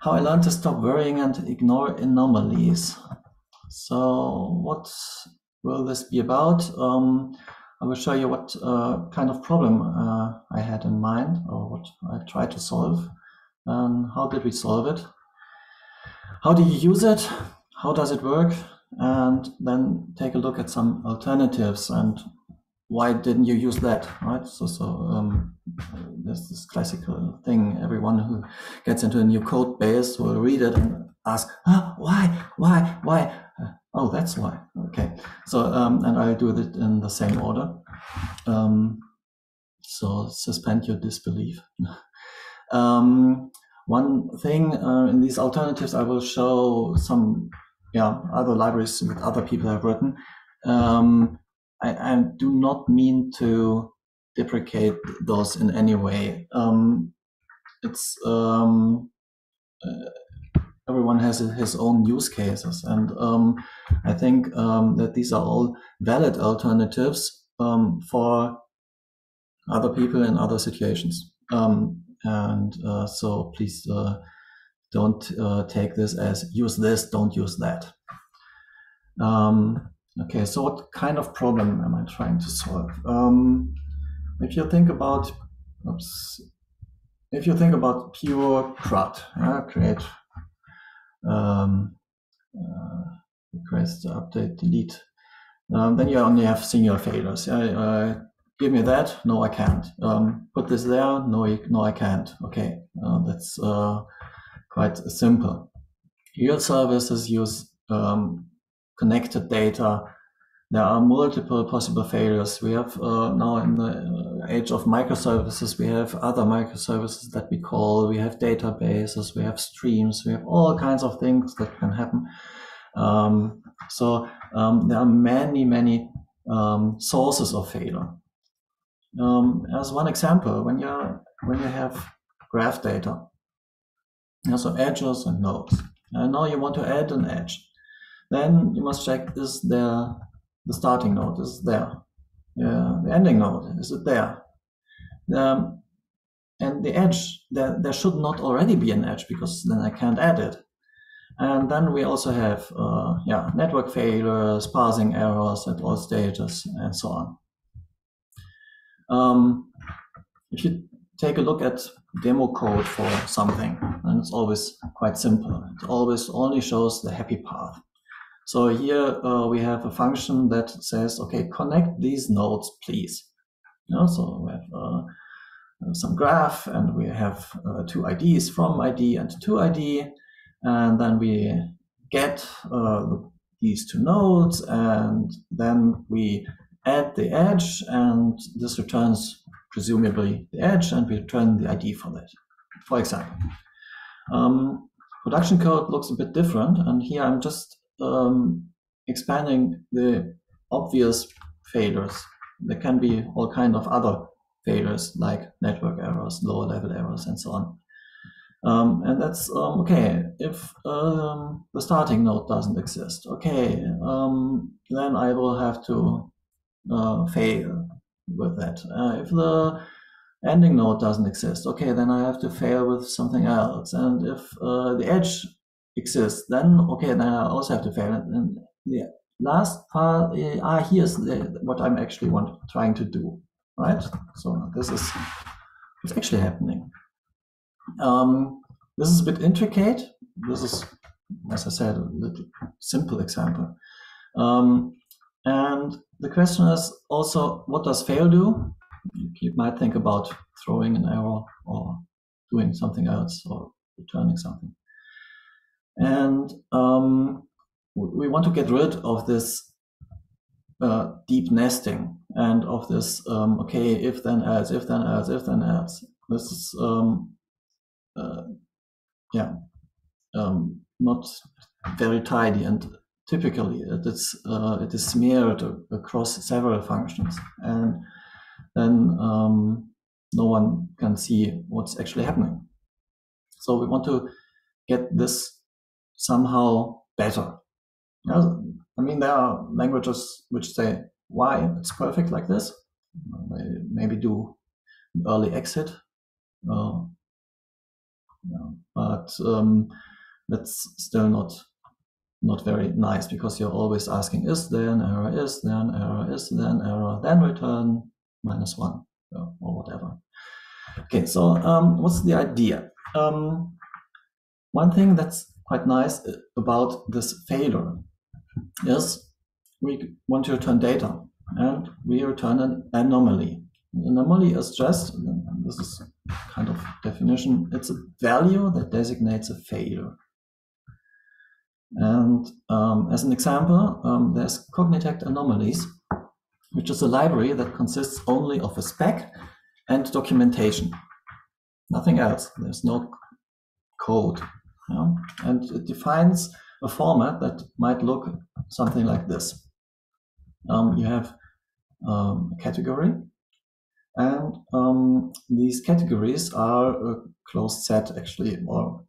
how I learned to stop worrying and ignore anomalies. So what will this be about? Um, I will show you what uh, kind of problem uh, I had in mind or what I tried to solve. And how did we solve it? How do you use it? How does it work? And then take a look at some alternatives and why didn't you use that right? So so um, there's this classical thing. Everyone who gets into a new code base will read it and ask ah, why? Why? Why? Uh, oh that's why. Okay. So um, and i'll do it in the same order. Um, so suspend your disbelief. Um, one thing uh, in these alternatives i will show some yeah other libraries that other people have written. Um, I, I do not mean to deprecate those in any way. Um, it's um, uh, everyone has his own use cases, and um, I think um, that these are all valid alternatives um, for other people in other situations. Um, and uh, so please uh, don't uh, take this as use this, don't use that. Um, Okay, so what kind of problem am I trying to solve? Um, if you think about, oops, if you think about pure CRUD, yeah, create, um, uh, request, update, delete, um, then you only have singular failures. Uh, give me that. No, I can't. Um, put this there. No, no, I can't. Okay, uh, that's uh, quite simple. Real services use um, connected data, there are multiple possible failures. We have uh, now in the uh, age of microservices, we have other microservices that we call, we have databases, we have streams, we have all kinds of things that can happen. Um, so um, there are many, many um, sources of failure. Um, as one example, when you when you have graph data, so edges and nodes, and now you want to add an edge then you must check is there the starting node is there? Uh, the ending node is it there? Um, and the edge there, there should not already be an edge because then I can't add it. And then we also have uh, yeah network failures parsing errors at all stages and so on. Um, if you take a look at demo code for something and it's always quite simple. It always only shows the happy path so here uh, we have a function that says, okay, connect these nodes, please. You know, so we have uh, some graph and we have uh, two IDs from ID and to ID. And then we get uh, these two nodes and then we add the edge and this returns presumably the edge and we return the ID for that, for example. Um, production code looks a bit different and here I'm just um, expanding the obvious failures. There can be all kind of other failures like network errors, lower level errors, and so on. Um, and that's um, okay if um, the starting node doesn't exist. Okay, um, then I will have to uh, fail with that. Uh, if the ending node doesn't exist, okay, then I have to fail with something else. And if uh, the edge exists, then okay, then I also have to fail. And the last part, uh, ah, here's the, what I'm actually want, trying to do, right? So this is what's actually happening. Um, this is a bit intricate. This is, as I said, a little simple example. Um, and the question is also, what does fail do? You might think about throwing an error or doing something else or returning something. And um, we want to get rid of this uh, deep nesting and of this, um, okay, if then else, if then else, if then else. This is, um, uh, yeah, um, not very tidy and typically it is, uh, it is smeared across several functions and then um, no one can see what's actually happening. So we want to get this somehow better. I mean, there are languages which say, why it's perfect like this. Maybe do early exit. Uh, Yeah. But um, that's still not not very nice because you're always asking, is there an error? Is there an error? Is there an error? Then return minus one or whatever. Okay, so um, what's the idea? Um, one thing that's quite nice uh, about this failure is we want to return data and we return an anomaly. An anomaly is just, this is kind of definition, it's a value that designates a failure. And um, as an example, um, there's Cognitect Anomalies, which is a library that consists only of a spec and documentation. Nothing else. There's no code. And it defines a format that might look something like this. Um, you have um, a category, and um, these categories are a closed set, actually, or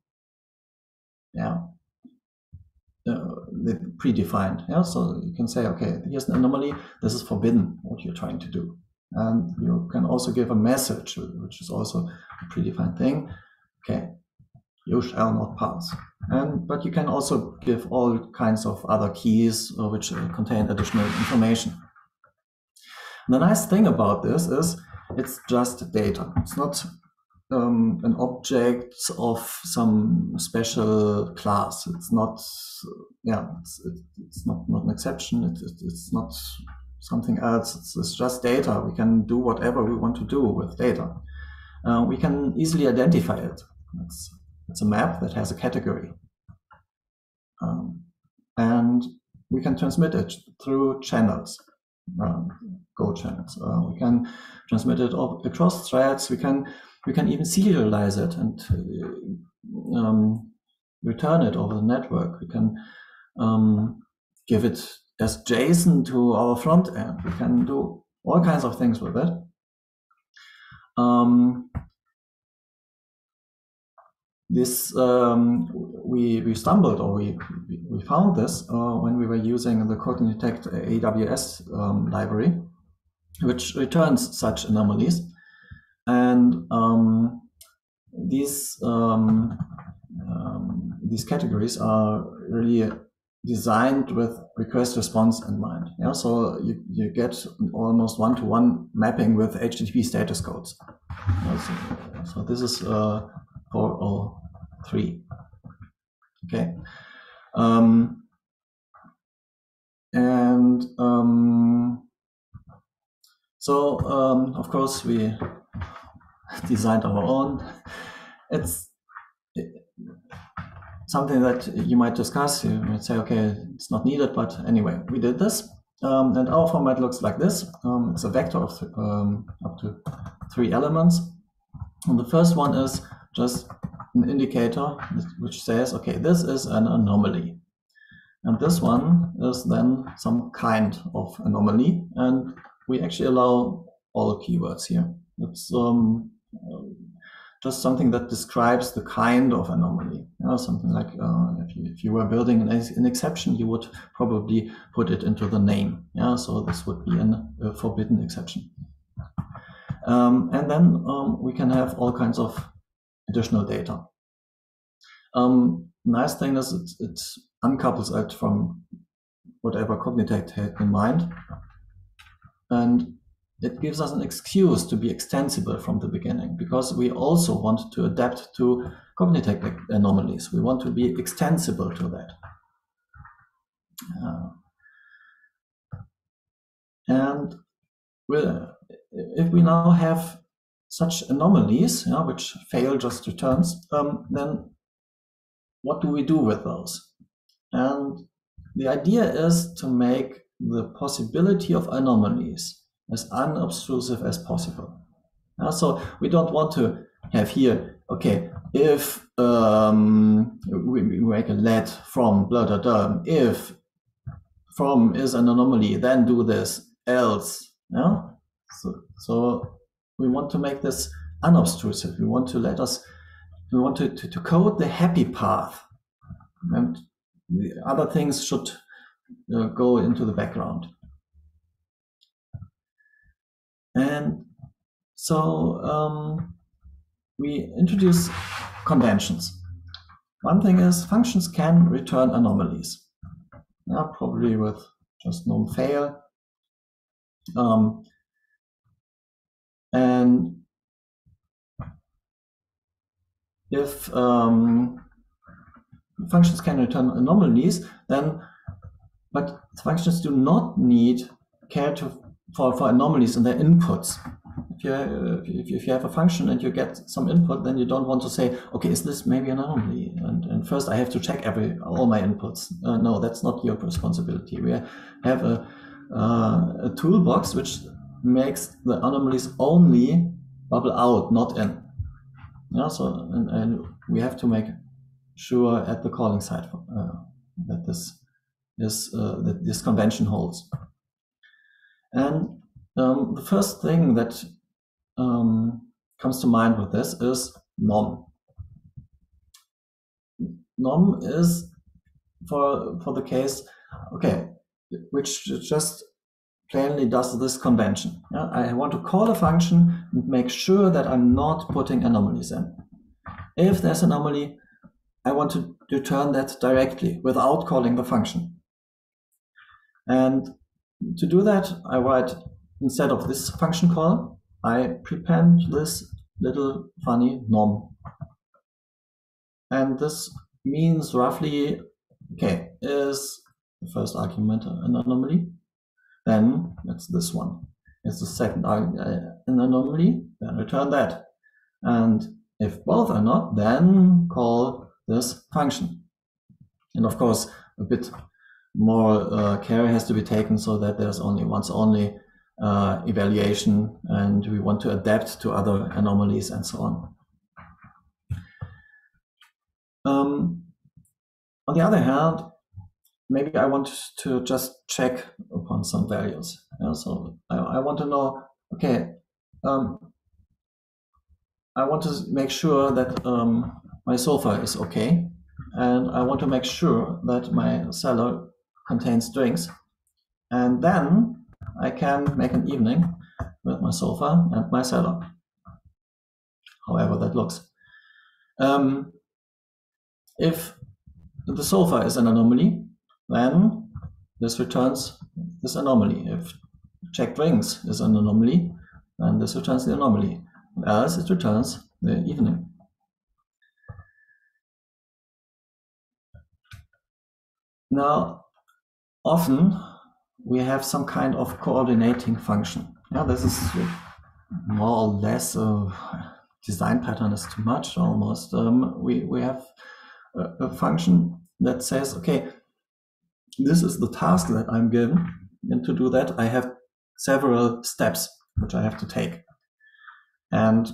yeah, uh, predefined. Yeah, so you can say, okay, here's an anomaly. This is forbidden. What you're trying to do, and you can also give a message, which is also a predefined thing. Okay, you shall not pass. And but you can also give all kinds of other keys uh, which uh, contain additional information. And the nice thing about this is it's just data. It's not um, an object of some special class. It's not, yeah, it's, it's not, not an exception. It, it, it's not something else. It's, it's, just data. We can do whatever we want to do with data. Uh, we can easily identify it. It's, it's a map that has a category. Um, and we can transmit it through channels, um, Go channels. Uh, we can transmit it across threads. We can we can even serialize it and uh, um, return it over the network. We can um, give it as JSON to our front end. We can do all kinds of things with it. Um, this um, we we stumbled or we we found this uh, when we were using the Cognitect AWS um, library, which returns such anomalies, and um, these um, um, these categories are really designed with request response in mind. Yeah, so you, you get almost one to one mapping with HTTP status codes. So, so this is uh, for all three. Okay. Um, and um, so, um, of course, we designed our own. It's something that you might discuss. You might say, okay, it's not needed, but anyway, we did this. Um, and our format looks like this. Um, it's a vector of um, up to three elements. And the first one is just an indicator which says, okay, this is an anomaly. And this one is then some kind of anomaly. And we actually allow all keywords here. It's um, just something that describes the kind of anomaly. You know, something like uh, if, you, if, you, were building an, an, exception, you would probably put it into the name. Yeah, so this would be an, a forbidden exception. Um, and then um, we can have all kinds of additional data. Um, nice thing is it, it uncouples it from whatever Cognitect had in mind. And it gives us an excuse to be extensible from the beginning because we also want to adapt to Cognitect anomalies. We want to be extensible to that. Uh, and if we now have such anomalies, yeah, which fail just returns, um, then what do we do with those? And the idea is to make the possibility of anomalies as unobtrusive as possible. Yeah, so we don't want to have here, okay, if um, we, make a let from blah, blah, blah, if from is an anomaly, then do this, else. Yeah? So, so we want to make this unobtrusive. We want to let us we want to, to, to code the happy path. And the other things should uh, go into the background. And so um, we introduce conventions. One thing is functions can return anomalies. Yeah, probably with just nom fail. Um, and if um, functions can return anomalies, then but functions do not need care to for, for anomalies in their inputs. If you, if you have a function and you get some input, then you don't want to say, okay, is this maybe an anomaly? And, and first I have to check every all my inputs. Uh, no, that's not your responsibility. We have a, uh, a toolbox which makes the anomalies only bubble out, not in. Yeah, so and, and we have to make sure at the calling side uh, that this is uh, that this convention holds. And um, the first thing that um, comes to mind with this is nom. Nom is for for the case, okay, which just plainly does this convention. Yeah? I want to call a function and make sure that I'm not putting anomalies in. If there's an anomaly, I want to return that directly without calling the function. And to do that, I write, instead of this function call, I prepend this little funny nom. And this means roughly, okay, is the first argument an anomaly? Then it's this one. It's the second uh, anomaly, then return that. And if both are not, then call this function. And of course, a bit more uh, care has to be taken so that there's only once only uh, evaluation and we want to adapt to other anomalies and so on. Um, on the other hand, maybe I want to just check upon some values. Yeah, so I, I, want to know, okay, um, I want to make sure that um, my sofa is okay. And I want to make sure that my cellar contains drinks, And then I can make an evening with my sofa and my cellar, however that looks. Um, if the sofa is an anomaly, then this returns this anomaly. If checked rings is an anomaly, then this returns the anomaly. Else it returns the evening. Now, often we have some kind of coordinating function. Yeah, this is more or less a design pattern is too much almost. Um, we, we have a, a function that says, okay, this is the task that I'm given. And to do that, I have several steps which I have to take. And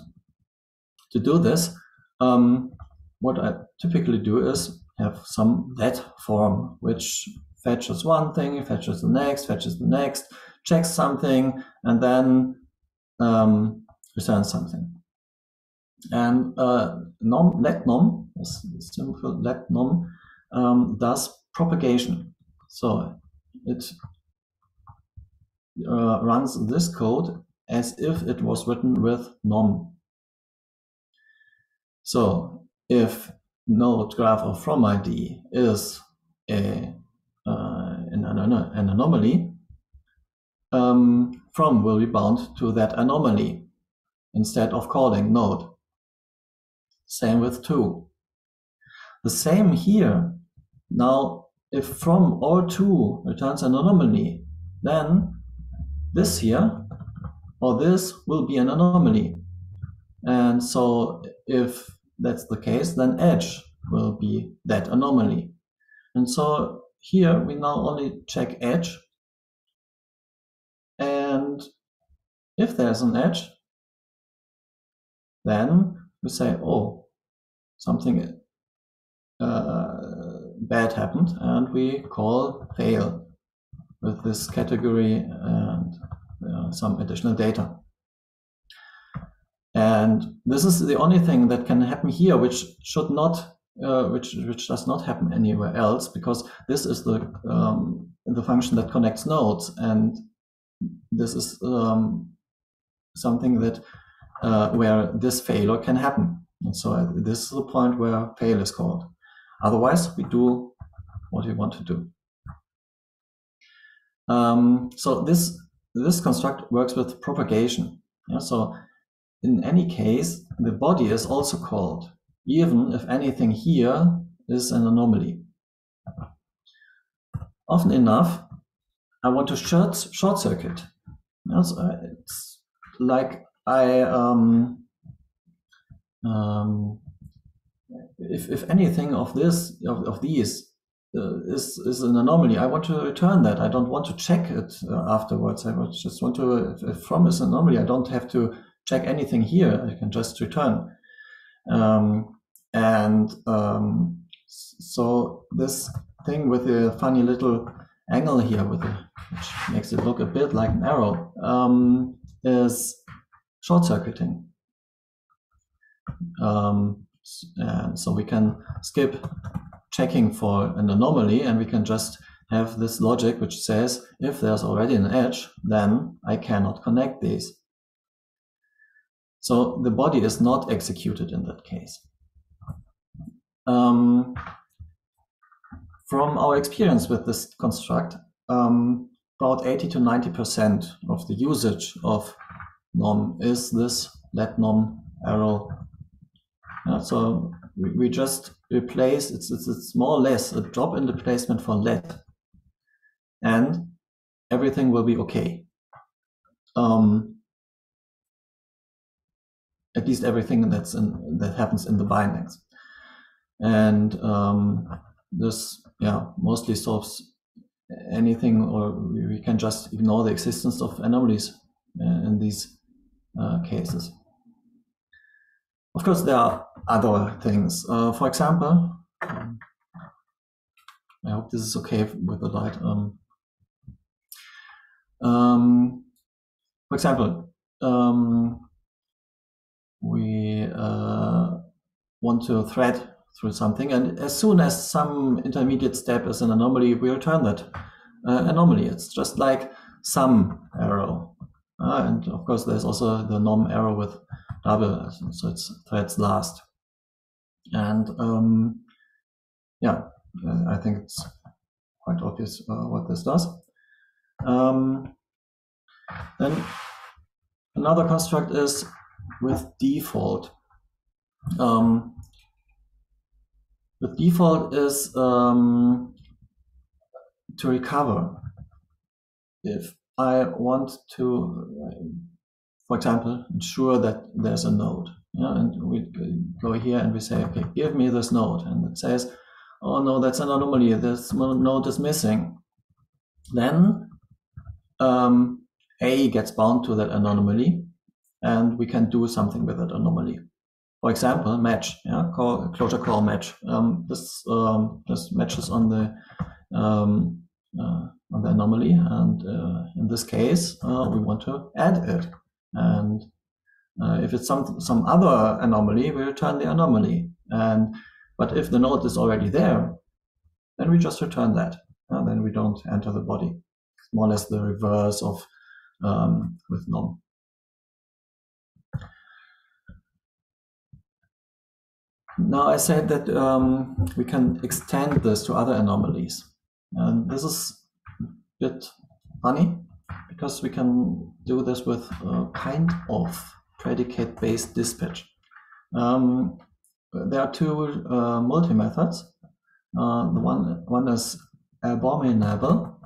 to do this, um, what I typically do is have some let form, which fetches one thing, fetches the next, fetches the next, checks something, and then um, returns something. And uh, nom, let nom, simple let nom, um, does propagation. So it uh, runs this code as if it was written with nom. So if node graph of from ID is a uh, an, an, an, anomaly, um, from will be bound to that anomaly instead of calling node. Same with to. The same here. Now if from or to returns an anomaly, then this here or this will be an anomaly. And so if that's the case, then edge will be that anomaly. And so here we now only check edge. And if there's an edge, then we say, oh, something uh, bad happened and we call fail with this category and uh, some additional data. And this is the only thing that can happen here, which should not, uh, which which does not happen anywhere else, because this is the um, the function that connects nodes, and this is um, something that uh, where this failure can happen. And so uh, this is the point where fail is called. Otherwise, we do what we want to do. Um, so this this construct works with propagation. Yeah, so in any case, the body is also called, even if anything here is an anomaly. Often enough, I want to short, short circuit. Yeah, so it's like I um, um, if, if anything of this of, of these uh, is is an anomaly, I want to return that. I don't want to check it uh, afterwards. I just want to if, if from is an anomaly. I don't have to check anything here. I can just return. Um, and um, so this thing with the funny little angle here, with the, which makes it look a bit like an arrow, um, is short circuiting. Um, and so we can skip checking for an anomaly and we can just have this logic which says if there's already an edge, then I cannot connect these. So the body is not executed in that case. Um, from our experience with this construct, um, about 80 to 90% of the usage of nom is this let nom arrow. Uh, so we, we just replace, it's, it's, it's more or less a drop in the placement for let. And everything will be okay. Um, at least everything that's in, that happens in the bindings. And um, this, yeah, mostly solves anything, or we can just ignore the existence of anomalies uh, in these uh, cases. Of course, there are other things. Uh, for example, um, I hope this is okay with the light. Um, um, for example, um, we uh, want to thread through something, and as soon as some intermediate step is an anomaly, we return that uh, anomaly. It's just like some arrow. Uh, and of course, there's also the nom arrow with double, so it's threads last. And um, yeah, uh, I think it's quite obvious uh, what this does. Um, then another construct is with default. Um, with default is um, to recover. If I want to, for example, ensure that there's a node, yeah, and we go here and we say, okay, give me this node, and it says, oh no, that's an anomaly. This node is missing. Then um, A gets bound to that anomaly, and we can do something with that anomaly. For example, match, yeah, call, Clojure core match. Um, this um, this matches on the um, uh, on the anomaly, and uh, in this case, uh, we want to add it. And uh, if it's some some other anomaly, we return the anomaly. And but if the node is already there, then we just return that. And then we don't enter the body. More or less the reverse of um, with nom. Now I said that um, we can extend this to other anomalies. And this is a bit funny because we can do this with a kind of predicate-based dispatch. Um, there are two uh, multi-methods. Uh, the one, one is abominable.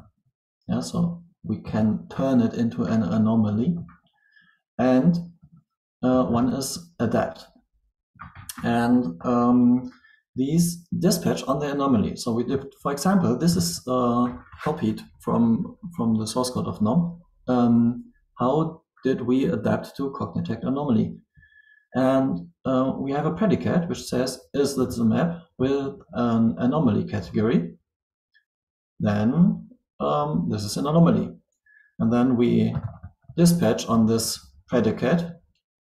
Yeah, so we can turn it into an anomaly. And uh, one is adapt and um, these dispatch on the anomaly. So we did, for example, this is uh, copied from from the source code of nom. Um, how did we adapt to Cognitect anomaly? And uh, we have a predicate which says, is this a map with an anomaly category? Then um, this is an anomaly. And then we dispatch on this predicate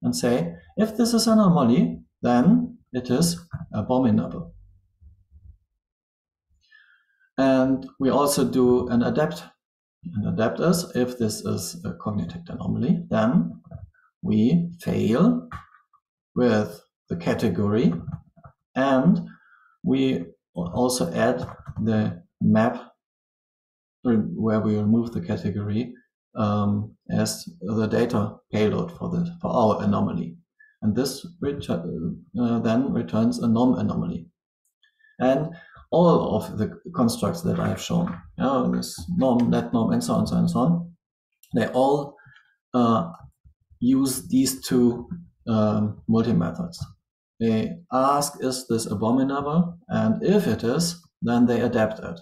and say, if this is an anomaly, then it is abominable. And we also do an adapt. An adapt is if this is a Cognitect anomaly, then we fail with the category and we also add the map where we remove the category um, as the data payload for the for our anomaly. And this uh, then returns a nom anomaly. And all of the constructs that I have shown, this nom, let nom, and so on, so on, so on, they all uh, use these two um, multi-methods. They ask, is this abominable? And if it is, then they adapt it.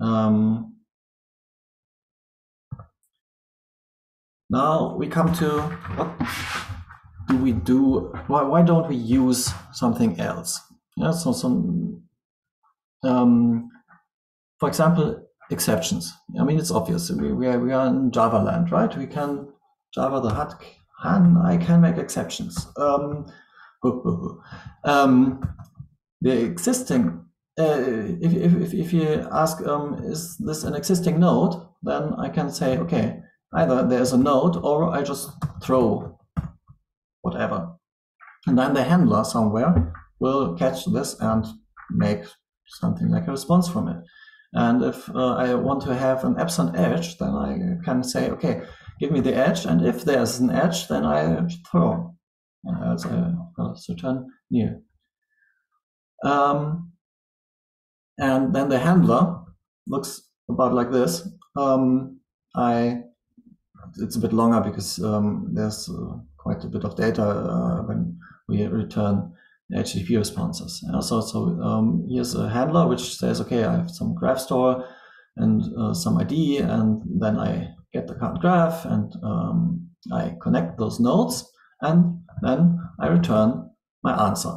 Um, now we come to what do we do? Why, why don't we use something else? Yeah, so some, um, for example, exceptions. I mean, it's obvious. We, we, are, we are in Java land, right? We can, Java the hut, and I can make exceptions. Um, um, the existing, uh, if, if, if you ask, um, is this an existing node, then I can say, okay, either there's a node or I just throw whatever. And then the handler somewhere will catch this and make something like a response from it. And if uh, I want to have an absent edge, then I can say, okay, give me the edge. And if there's an edge, then I throw. And else I return nil. Um, and then the handler looks about like this. Um, I it's a bit longer because um, there's uh, quite a bit of data uh, when we return HTTP responses. Yeah, so so um, here's a handler which says, okay, I have some graph store and uh, some ID, and then I get the current graph and um, I connect those nodes, and then I return my answer.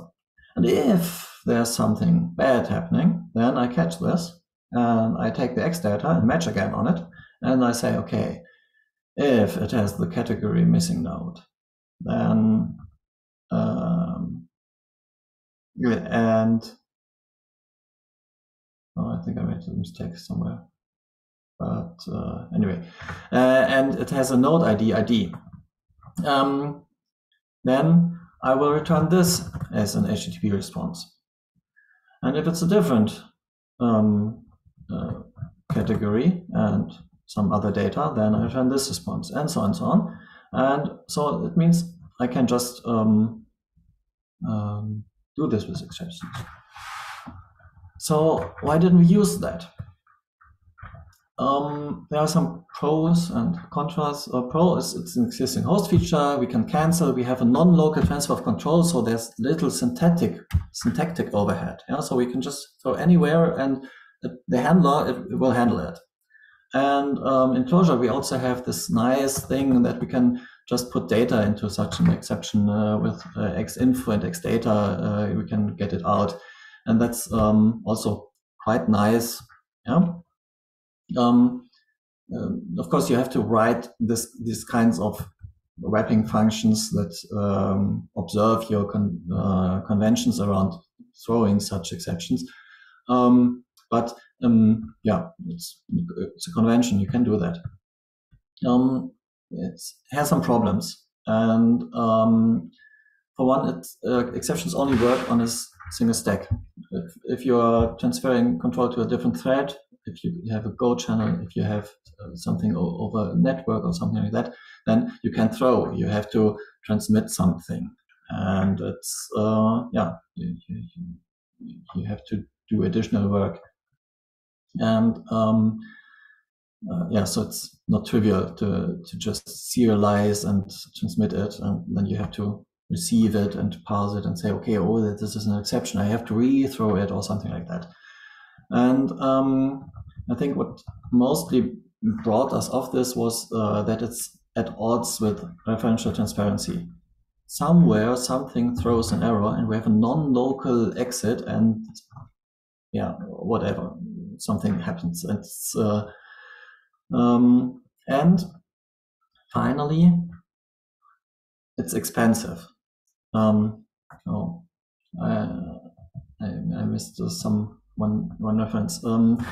And if there's something bad happening, then I catch this and I take the ex-data and match again on it, and I say, okay, if it has the category missing node, then um, and oh, I think I made a mistake somewhere. But uh, anyway, uh, and it has a node ID ID. Um, then I will return this as an HTTP response. And if it's a different um, uh, category and some other data, then I return this response, and so on and so on. And so it means I can just um, um, do this with exceptions. So why didn't we use that? Um, there are some pros and contras. Uh, pro is it's an existing host feature. We can cancel. We have a non-local transfer of control, so there's little syntactic syntactic overhead. Yeah, so we can just throw anywhere, and the, the handler it, it will handle it. And um, in Clojure, we also have this nice thing that we can just put data into such an exception uh, with uh, ex-info and ex-data. Uh, we can get it out, and that's um, also quite nice. Yeah. Um, um, of course, you have to write this these kinds of wrapping functions that um, observe your con uh, conventions around throwing such exceptions. Um, but um, yeah, it's, it's a convention. You can do that. Um, it has some problems, and um, for one, uh, exceptions only work on a single stack. If, if you are transferring control to a different thread, if you have a Go channel, if you have uh, something over a network or something like that, then you can throw. You have to transmit something, and it's uh, yeah, you, you, you have to do additional work and um, uh, yeah, so it's not trivial to to just serialize and transmit it, and then you have to receive it and parse it and say, okay, oh, this is an exception. I have to rethrow it or something like that. And um, I think what mostly brought us off this was uh, that it's at odds with referential transparency. Somewhere something throws an error, and we have a non-local exit, and yeah, whatever something happens. It's uh, um, and finally, it's expensive. Um, oh, I, I, I missed some one one reference. Um,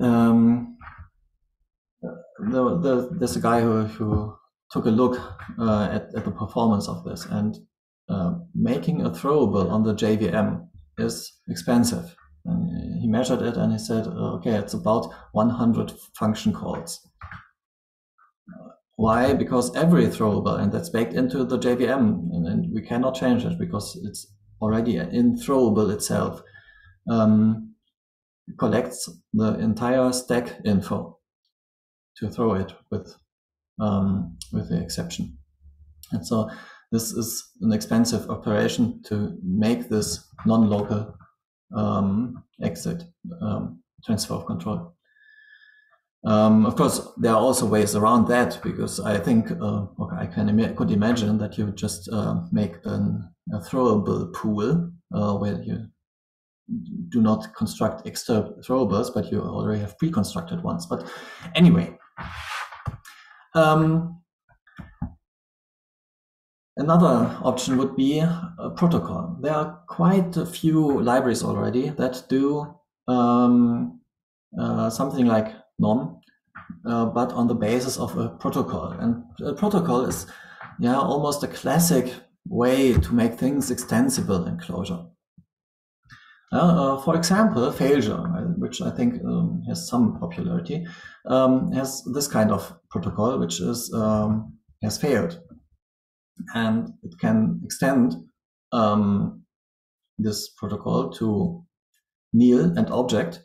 um, the, the, there's a guy who, who took a look uh, at, at, the performance of this, and uh, making a throwable on the JVM is expensive. And measured it and he said, uh, okay, it's about 100 function calls. Why? Because every throwable, and that's baked into the JVM, and, and we cannot change it because it's already in throwable itself, um, collects the entire stack info to throw it with um, with the exception. And so this is an expensive operation to make this non-local um, exit um, transfer of control. Um, of course, there are also ways around that because I think uh, okay, I can could imagine that you just uh, make an, a throwable pool uh, where you do not construct extra throwables, but you already have pre-constructed ones. But anyway, um, another option would be a protocol. There are quite a few libraries already that do um, uh, something like NOM, uh, but on the basis of a protocol. And a protocol is, yeah, almost a classic way to make things extensible in Clojure. Uh, for example, Failjure, which I think um, has some popularity, um, has this kind of protocol, which is um, has failed, and it can extend um, this protocol to nil and object,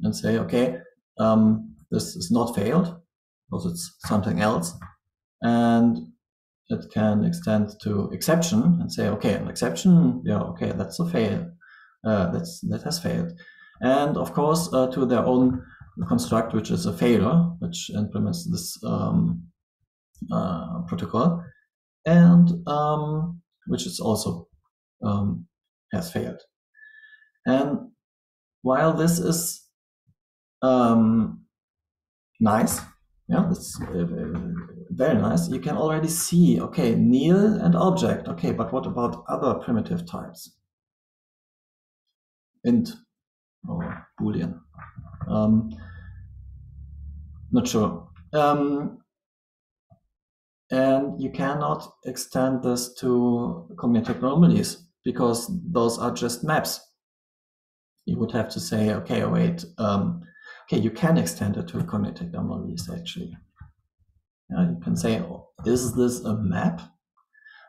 and say, okay, um, this is not failed because it's something else, and it can extend to exception and say, okay, an exception, yeah, okay, that's a fail. Uh, that's, that has failed. And of course, uh, to their own construct, which is a failure, which implements this um, uh, protocol, and um, which is also um, has failed. And while this is um, nice, yeah, it's uh, very nice. You can already see, okay, nil and object. Okay, but what about other primitive types? int or boolean. Um, not sure. Um, and you cannot extend this to combinatorial anomalies because those are just maps. You would have to say, okay, wait, um, okay, you can extend it to combinatorial anomalies actually. You can say, oh, is this a map?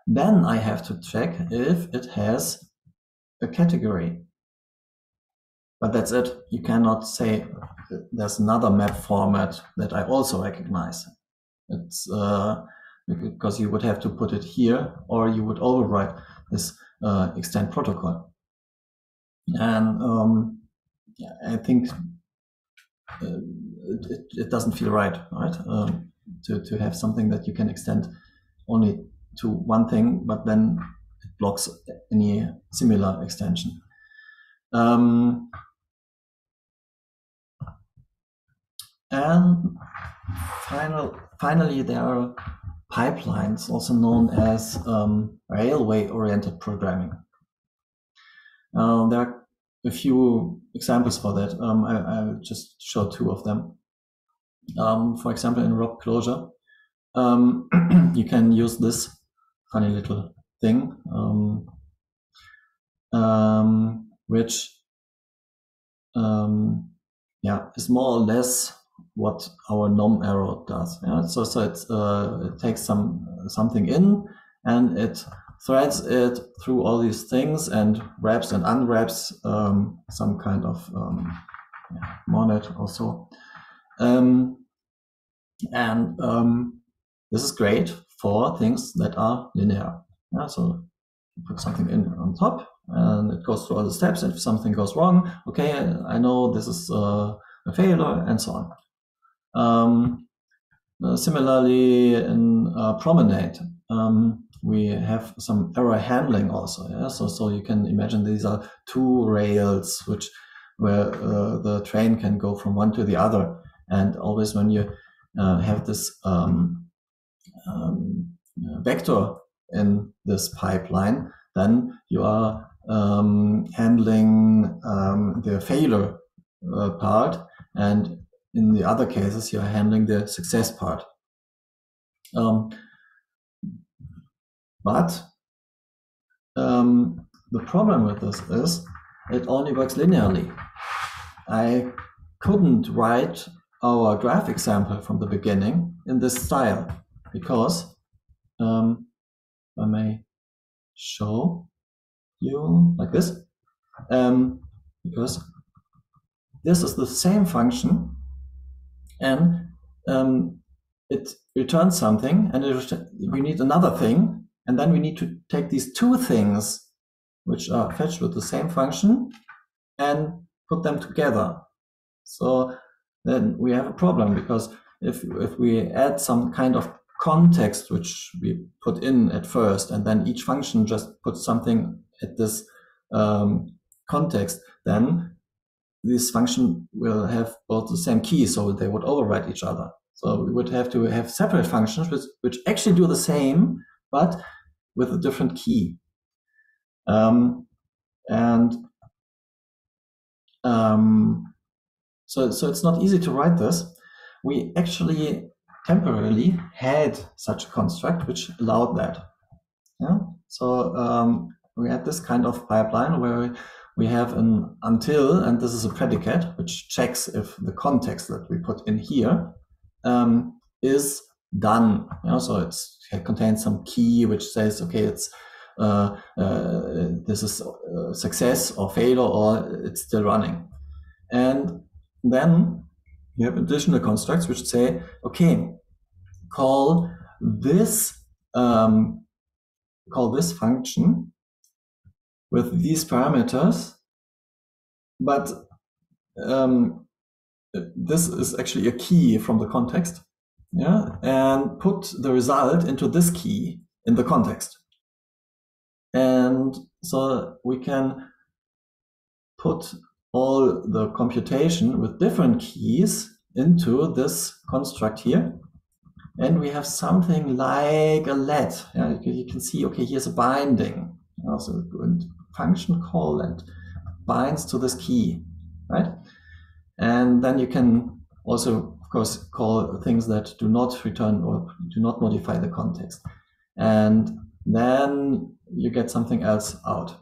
Then I have to check if it has a category but that's it. You cannot say there's another map format that I also recognize. It's uh, because you would have to put it here or you would overwrite this uh, extend protocol. And um, I think uh, it, it, doesn't feel right, right? Um, to, to have something that you can extend only to one thing, but then it blocks any similar extension. Um, And final, finally, there are pipelines, also known as um, railway-oriented programming. Uh, there are a few examples for that. Um, I, will just show two of them. Um, for example, in Rob Closure, um, you can use this funny little thing, um, um, which yeah, is more or less what our nom arrow does. Yeah? So, so uh, it takes some something in and it threads it through all these things and wraps and unwraps um, some kind of um, yeah, also. Um, and um, this is great for things that are linear. Yeah? So you put something in on top and it goes through all the steps. If something goes wrong, okay, I know this is uh, a failure and so on. Um, uh, similarly, in uh, Promenade, um, we have some error handling also. Yeah? So, so you can imagine these are two rails which where uh, the train can go from one to the other. And always when you uh, have this um, um, vector in this pipeline, then you are um, handling um, the failure uh, part and in the other cases, you're handling the success part. Um, but um, the problem with this is it only works linearly. I couldn't write our graph example from the beginning in this style because um, I may show you like this um, because this is the same function and um, it returns something and it, we need another thing. And then we need to take these two things which are fetched with the same function and put them together. So then we have a problem because if if we add some kind of context which we put in at first and then each function just puts something at this um, context then this function will have both the same key so they would override each other so we would have to have separate functions which, which actually do the same but with a different key um, and um, so, so it's not easy to write this. We actually temporarily had such a construct which allowed that. Yeah. So um, we had this kind of pipeline where we have an until, and this is a predicate which checks if the context that we put in here um, is done. You know, so it contains some key which says, okay, it's uh, uh, this is success or failure or it's still running. And then you have additional constructs which say, okay, call this um, call this function with these parameters, but um, this is actually a key from the context, yeah, and put the result into this key in the context. And so we can put all the computation with different keys into this construct here. And we have something like a let. Yeah, you can see, okay, here's a binding. Also, a function call and binds to this key, right? And then you can also, of course, call things that do not return or do not modify the context. And then you get something else out.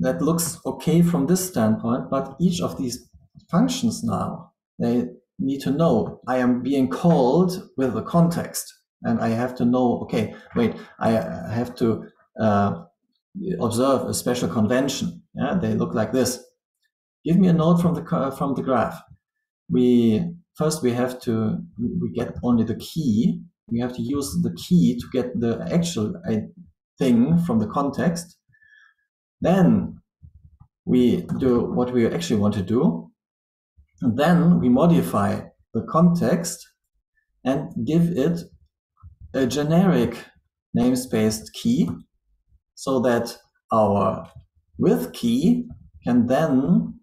that looks okay from this standpoint, but each of these functions now, they need to know I am being called with the context. And I have to know, okay, wait, I have to uh, observe a special convention. Yeah, they look like this. Give me a node from the from the graph. We first we have to we get only the key. We have to use the key to get the actual uh, thing from the context then we do what we actually want to do. And then we modify the context and give it a generic namespace key so that our with key can then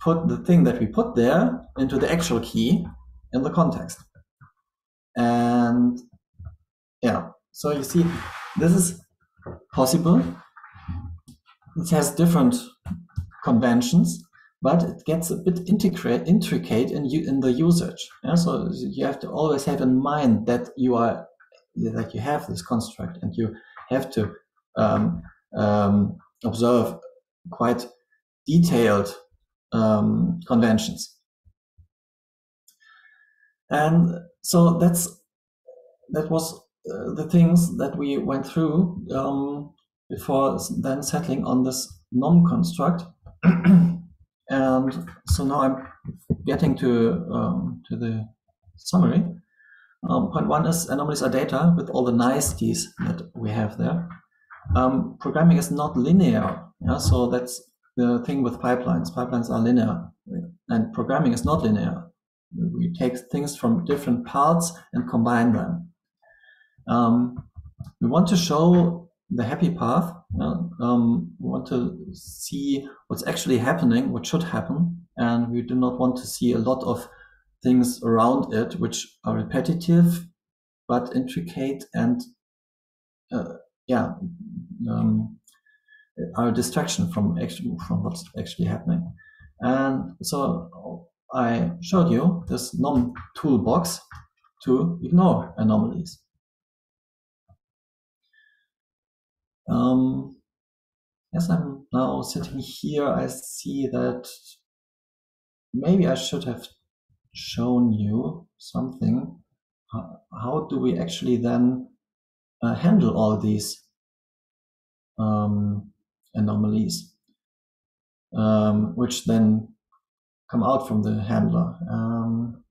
put the thing that we put there into the actual key in the context. And yeah, so you see, this is possible it has different conventions, but it gets a bit intricate, intricate in, in the usage. Yeah? So you have to always have in mind that you are that you have this construct, and you have to um, um, observe quite detailed um, conventions. And so that's that was uh, the things that we went through um, before then settling on this nom construct. and so now I'm getting to um, to the summary. Um, point one is anomalies are data with all the niceties that we have there. Um, programming is not linear, yeah, so that's the thing with pipelines. Pipelines are linear, and programming is not linear. We take things from different parts and combine them. Um, we want to show the happy path. Um, we want to see what's actually happening, what should happen, and we do not want to see a lot of things around it which are repetitive but intricate and uh, yeah um, are a distraction from actually from what's actually happening. And so I showed you this NOM toolbox to ignore anomalies. Um, as I'm now sitting here, I see that maybe I should have shown you something. How, do we actually then uh, handle all these um, anomalies, um, which then come out from the handler? Um,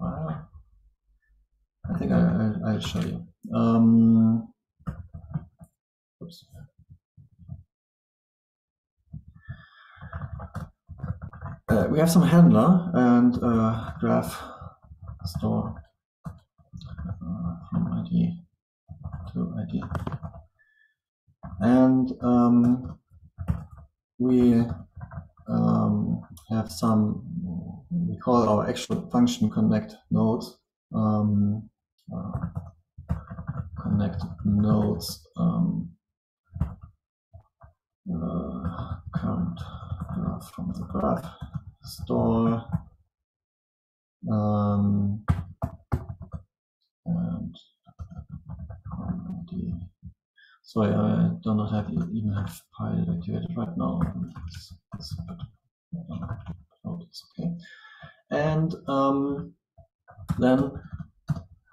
I think I, I, will show you. Um, oops. Uh, we have some handler and uh, graph store uh, from ID to ID. And um, we um, have some, we call our actual function connect nodes. Um, uh, connect nodes um, uh, current graph from the graph store um, and sorry I do not have even have pilot activated right now. It's, it's, it's okay. And um, then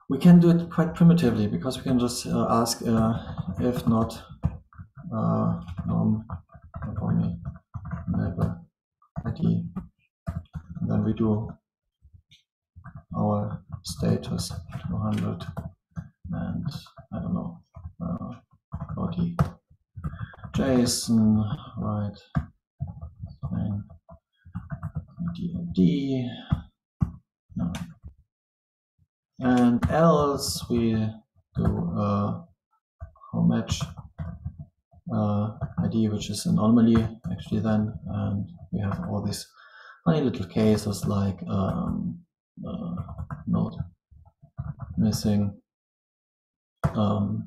we can do it quite primitively because we can just uh, ask uh, if not uh, um, we do our status 200 and I don't know uh, body JSON right DOD no. and else we do uh, match uh, ID which is an anomaly actually then and we have all these funny little cases like um, uh, node missing um,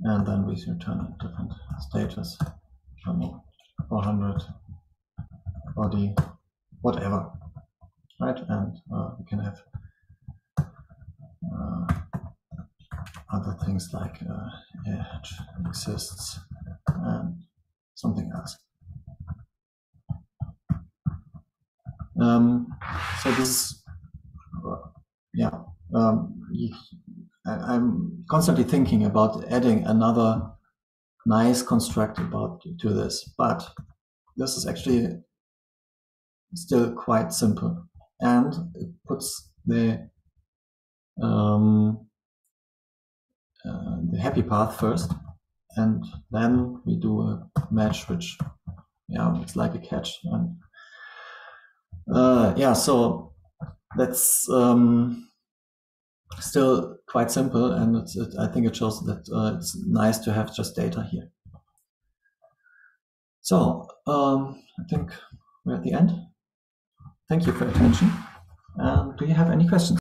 and then we return different status 400 body whatever right? And uh, we can have uh, other things like uh, edge exists and something else. Um, so this, uh, yeah, um, I, am constantly thinking about adding another nice construct about to this, but this is actually still quite simple, and it puts the um, uh, the happy path first, and then we do a match which yeah it's like a catch. And uh, yeah so that's um, still quite simple. And it, I think it shows that uh, it's nice to have just data here. So um, I think we're at the end. Thank you for attention. And do you have any questions